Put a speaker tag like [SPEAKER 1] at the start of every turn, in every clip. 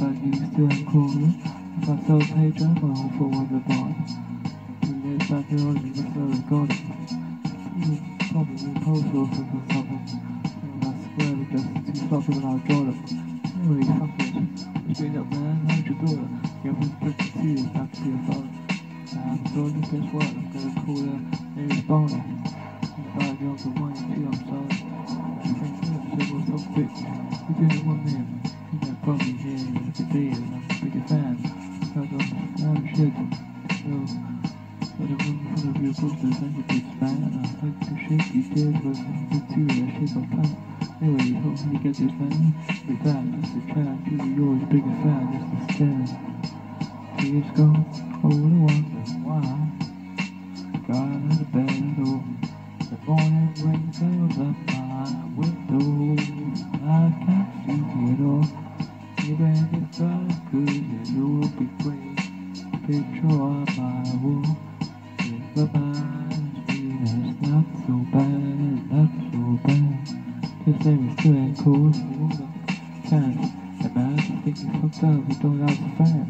[SPEAKER 1] but you still ain't cooler. If I sell page, I'm home for what I bought. Two years back, you're only the third god. You probably post or something, something. And I swear to just too sloppy when I draw them. Anyway, fuck it. Straight up, man, how'd you do it? Pretty serious, not to be a phone. I'm sorry, guess what? I'm gonna call her Mary Boner. Five years of one, two, I'm sorry. I think that shit was so quick. We didn't want them. I'm a bigger fan. I don't have shit. So, but I'm in front of your posters and your bitch fan. I hope the shit you did was good too, that shit on time. Anyway, hopefully you get this man. With that, just a try to be yours, bigger fan, just a stand. Tears go, oh, I wonder so bad, not so bad. Just let me still ain't cool. Hold up. Time. And man, I think you fucked up. We don't have a fan.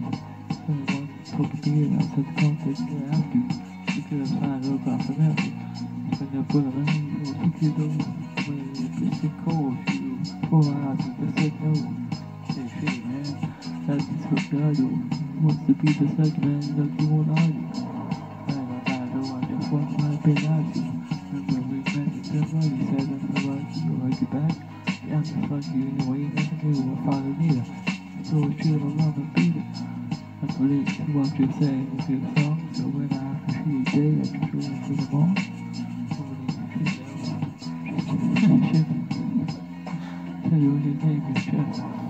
[SPEAKER 1] Someone took a beer outside the concert. Yeah, after. You could have signed up off an empty. Spend your bullet on you. You think you don't. When it's too cold, you pull out and just say no. Say shit, man. That's just what I do. Wants to be the second man that you won't argue. Man, I know I just want my big attitude. Denver, you said gonna like you, like you back. Yeah, just like you anyway, you never knew what father. So it's true, my love and beat it. What it is, what you're saying with your song. So when I you day, I just really put them on. Tell you what your name is, Jeff.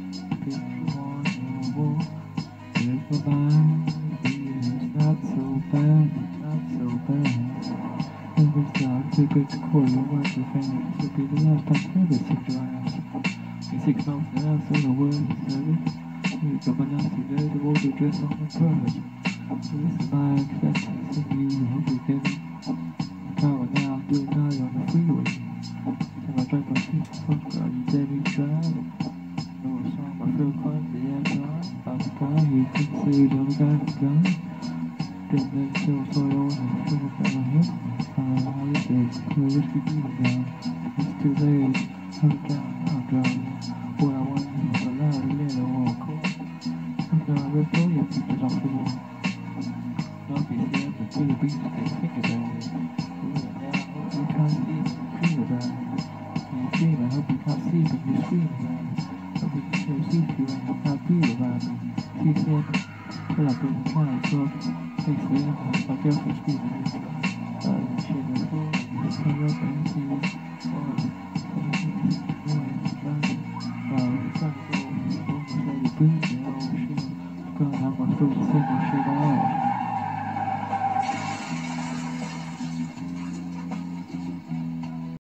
[SPEAKER 1] It. Every time too good to you your family, this be the last time kicked your ass. In six months now, so the service. You got my nasty day, the water dress on my purse. So this is my of you, I hope you get it. Power now, do it now, you're on the freeway. Time I drive my feet, fuck, girl, you see the other guy from gun. Didn't let still so I want to feel it down my head. Uh, is it? Cool, whiskey beating down. It's too late, I'm down, I'm driving. What I want is a loud little or cool. I'm gonna rip all your pictures off the wall. Don't be scared, but till the beats can think about it. I you can't see dream about it. You dream, I hope you can't see but you scream about it. 那些为了更换车、换车也好，把这个手续还是呃，去的都比较的本体，呃，因为呃，像这种都不在于规则，是跟韩国政府说的是。